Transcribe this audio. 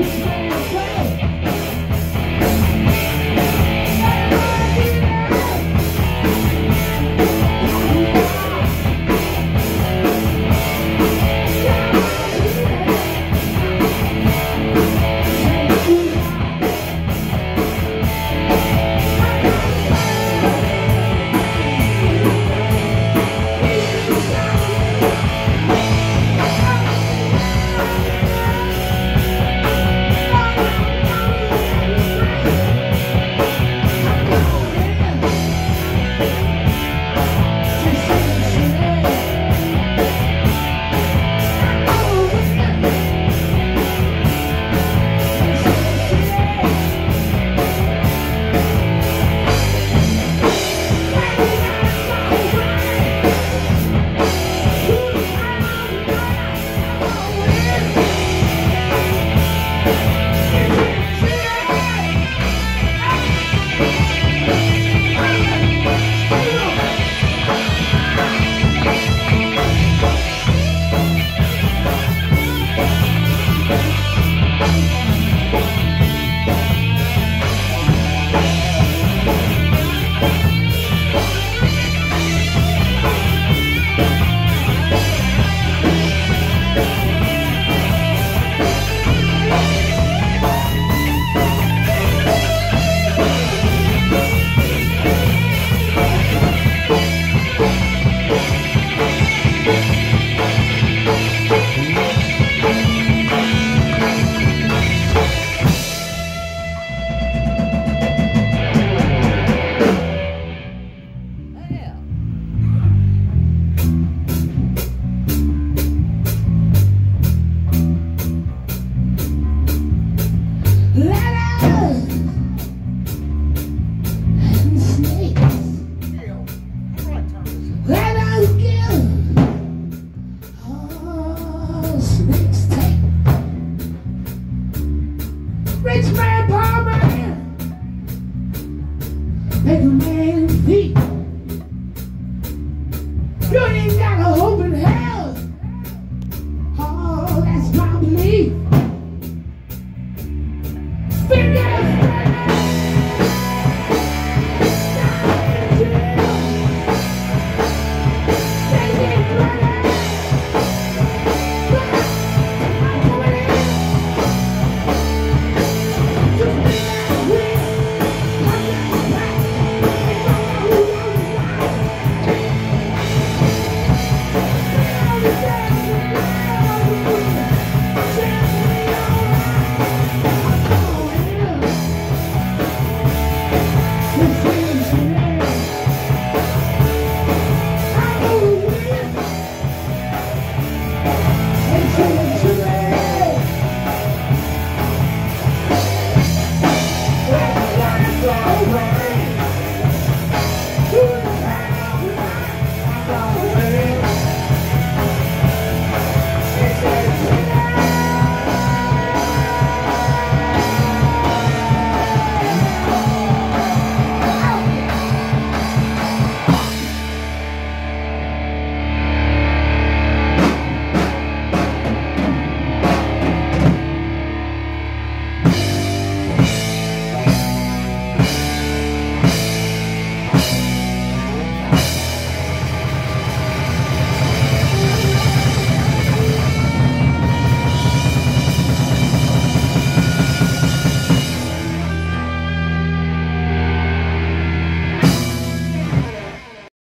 isso. Tuning down.